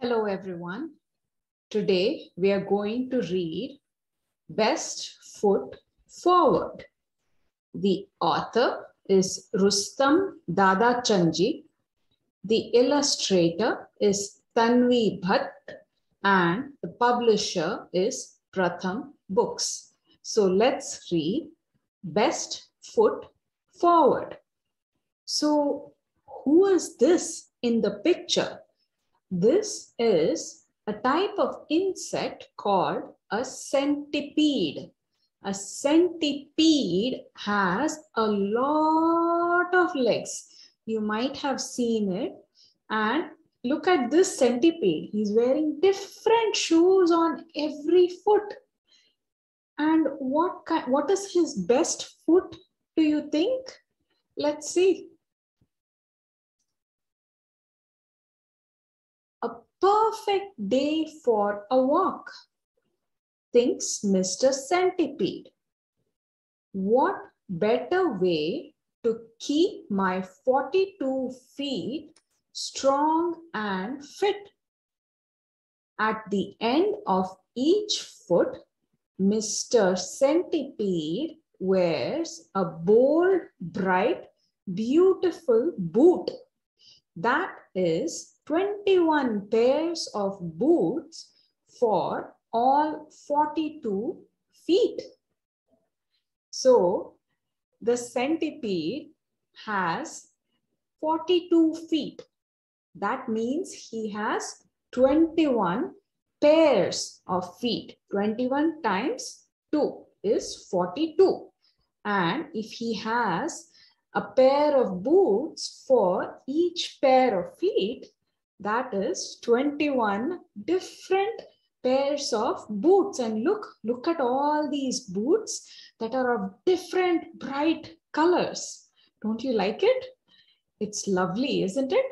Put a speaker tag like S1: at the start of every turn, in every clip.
S1: Hello, everyone. Today we are going to read Best Foot Forward. The author is Rustam Dada Chanji. The illustrator is Tanvi Bhatt and the publisher is Pratham Books. So let's read Best Foot Forward. So who is this in the picture? This is a type of insect called a centipede. A centipede has a lot of legs. You might have seen it. And look at this centipede. He's wearing different shoes on every foot. And what, what is his best foot, do you think? Let's see. Perfect day for a walk, thinks Mr. Centipede. What better way to keep my 42 feet strong and fit? At the end of each foot, Mr. Centipede wears a bold, bright, beautiful boot. That is 21 pairs of boots for all 42 feet. So the centipede has 42 feet. That means he has 21 pairs of feet. 21 times 2 is 42. And if he has a pair of boots for each pair of feet, that is 21 different pairs of boots. And look, look at all these boots that are of different bright colors. Don't you like it? It's lovely, isn't it?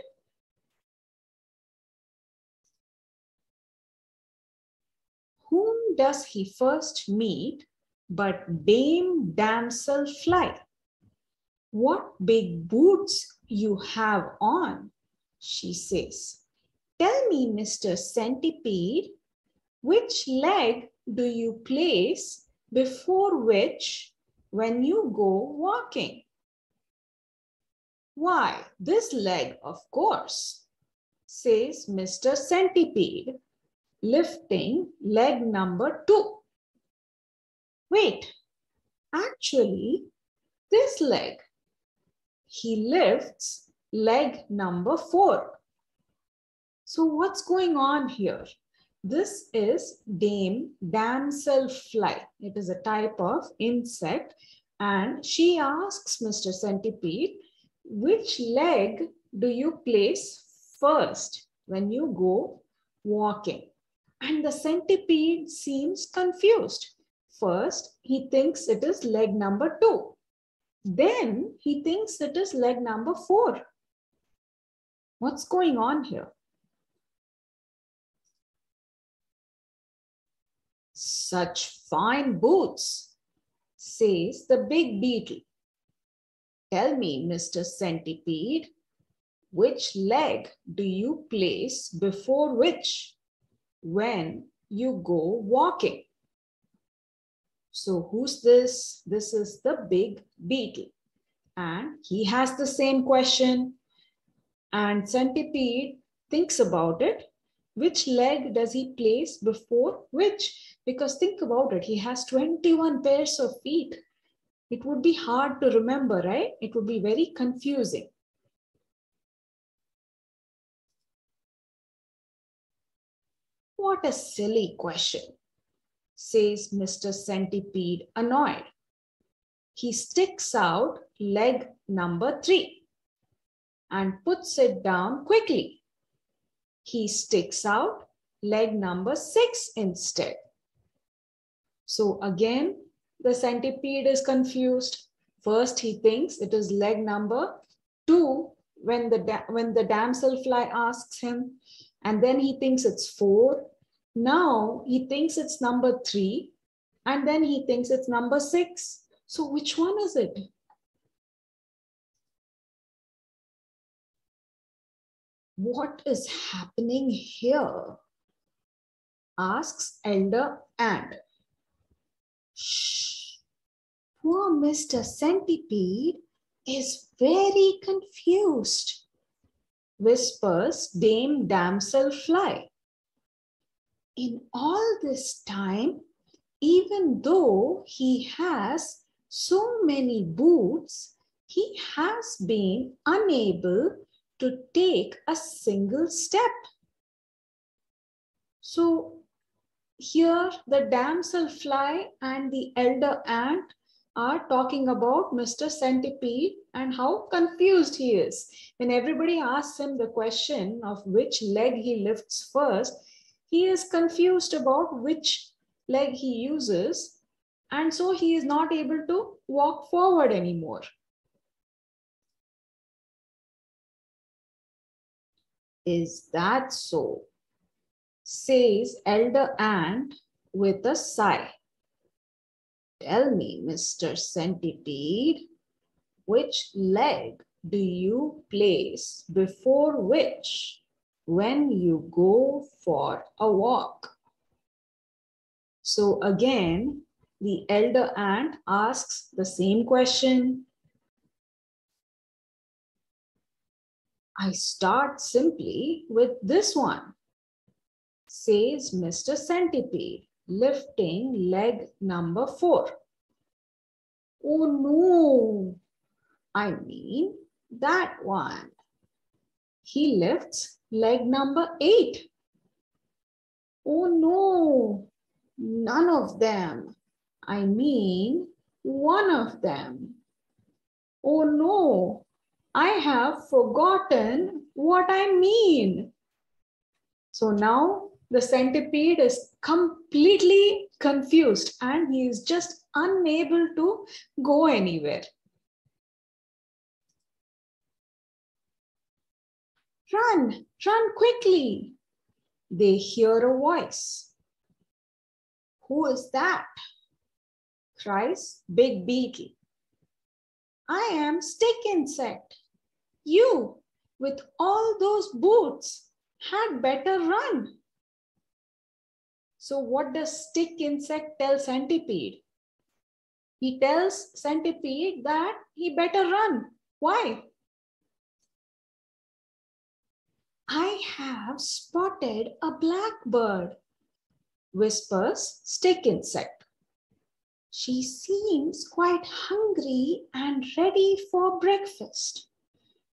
S1: Whom does he first meet but Dame Damsel Fly? What big boots you have on, she says. Tell me, Mr. Centipede, which leg do you place before which when you go walking? Why, this leg, of course, says Mr. Centipede, lifting leg number two. Wait, actually, this leg. He lifts leg number four. So what's going on here? This is Dame Damselfly. It is a type of insect. And she asks Mr. Centipede, which leg do you place first when you go walking? And the centipede seems confused. First, he thinks it is leg number two. Then he thinks it is leg number four. What's going on here? Such fine boots, says the big beetle. Tell me, Mr. Centipede, which leg do you place before which when you go walking? So who's this? This is the big beetle. And he has the same question. And Centipede thinks about it. Which leg does he place before which? Because think about it, he has 21 pairs of feet. It would be hard to remember, right? It would be very confusing. What a silly question, says Mr. Centipede, annoyed. He sticks out leg number three and puts it down quickly. He sticks out leg number six instead. So again, the centipede is confused. First, he thinks it is leg number two when the, when the damselfly asks him. And then he thinks it's four. Now he thinks it's number three. And then he thinks it's number six. So which one is it? What is happening here? asks Elder Ant. Shh. Poor Mr. Centipede is very confused, whispers Dame Damsel Fly. In all this time, even though he has so many boots, he has been unable to take a single step. So here the damselfly and the elder ant are talking about Mr. Centipede and how confused he is. When everybody asks him the question of which leg he lifts first, he is confused about which leg he uses and so he is not able to walk forward anymore. Is that so? Says Elder Ant with a sigh. Tell me, Mr. Centipede, which leg do you place before which when you go for a walk? So again, the elder ant asks the same question. I start simply with this one, says Mr. Centipede, lifting leg number four. Oh no, I mean that one. He lifts leg number eight. Oh no, none of them. I mean one of them. Oh no, I have forgotten what I mean. So now the centipede is completely confused and he is just unable to go anywhere. Run, run quickly. They hear a voice. Who is that? cries Big Beetle. I am Stick Insect. You, with all those boots, had better run. So what does Stick Insect tell Centipede? He tells Centipede that he better run. Why? I have spotted a blackbird, whispers Stick Insect. She seems quite hungry and ready for breakfast.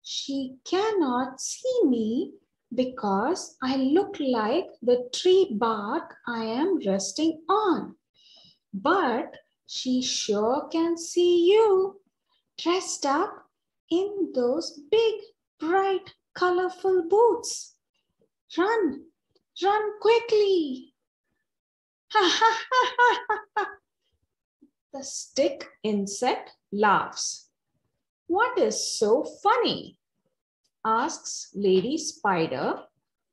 S1: She cannot see me because I look like the tree bark I am resting on. But she sure can see you dressed up in those big, bright colorful boots. Run, run quickly. the stick insect laughs. What is so funny? asks Lady Spider,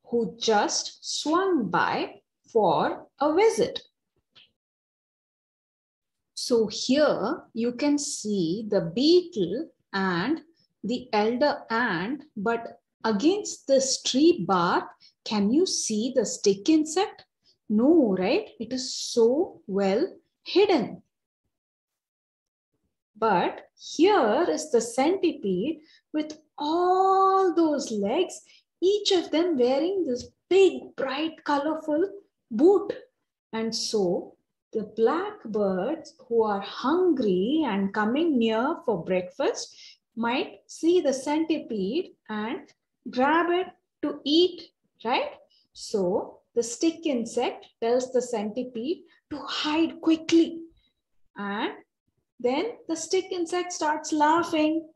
S1: who just swung by for a visit. So here you can see the beetle and the elder ant, but against this tree bark, can you see the stick insect? No, right? It is so well hidden. But here is the centipede with all those legs, each of them wearing this big, bright, colorful boot. And so the blackbirds who are hungry and coming near for breakfast might see the centipede and grab it to eat, right? So the stick insect tells the centipede to hide quickly. And then the stick insect starts laughing.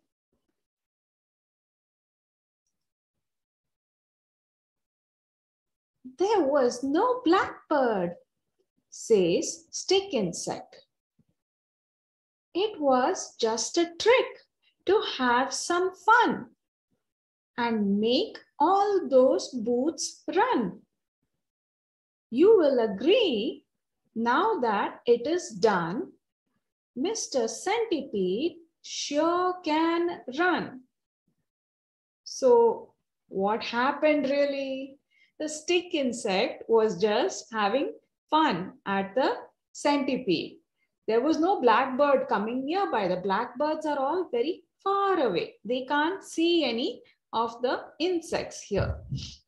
S1: There was no blackbird, says stick insect. It was just a trick to have some fun and make all those boots run. You will agree now that it is done, Mr. Centipede sure can run. So what happened really? The stick insect was just having fun at the centipede. There was no blackbird coming nearby. The blackbirds are all very far away. They can't see any of the insects here.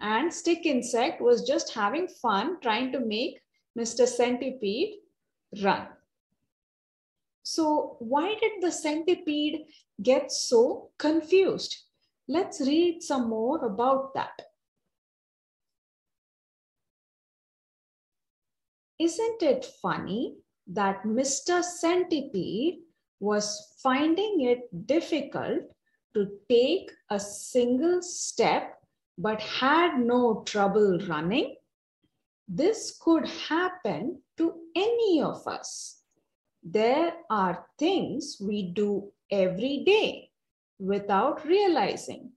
S1: And stick insect was just having fun trying to make Mr. Centipede run. So why did the centipede get so confused? Let's read some more about that. Isn't it funny that Mr. Centipede was finding it difficult to take a single step but had no trouble running? This could happen to any of us. There are things we do every day without realizing,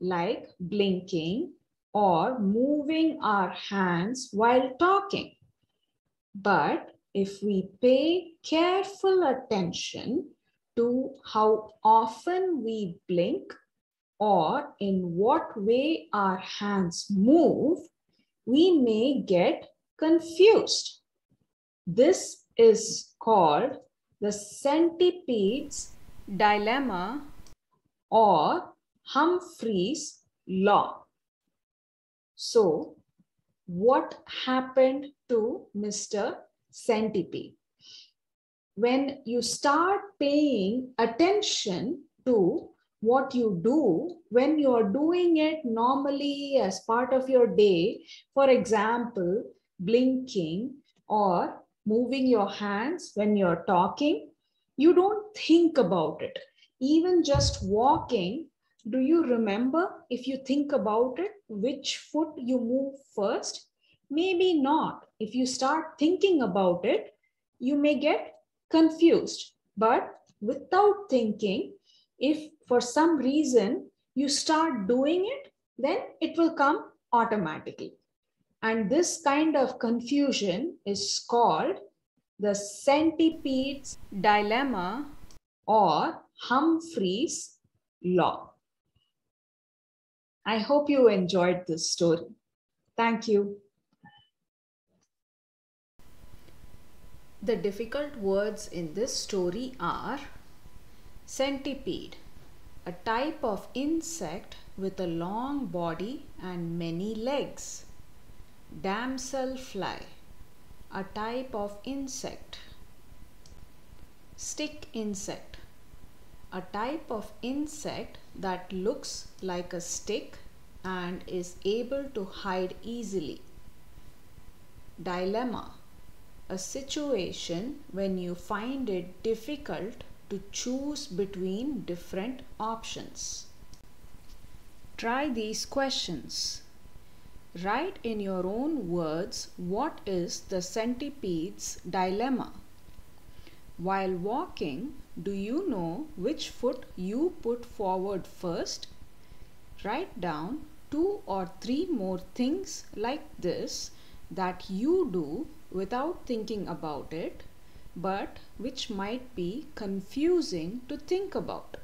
S1: like blinking or moving our hands while talking. But if we pay careful attention to how often we blink or in what way our hands move, we may get confused. This is called the centipede's dilemma or Humphrey's law. So, what happened to Mr. Centipede? When you start paying attention to what you do when you're doing it normally as part of your day, for example, blinking or moving your hands when you're talking, you don't think about it. Even just walking, do you remember if you think about it, which foot you move first? Maybe not. If you start thinking about it, you may get confused. But without thinking, if for some reason you start doing it, then it will come automatically. And this kind of confusion is called the centipede's dilemma or Humphrey's law. I hope you enjoyed this story. Thank you. The difficult words in this story are centipede, a type of insect with a long body and many legs. Damselfly, a type of insect. Stick insect, a type of insect that looks like a stick and is able to hide easily. Dilemma, a situation when you find it difficult to choose between different options. Try these questions. Write in your own words what is the centipede's dilemma. While walking, do you know which foot you put forward first? Write down two or three more things like this that you do without thinking about it, but which might be confusing to think about.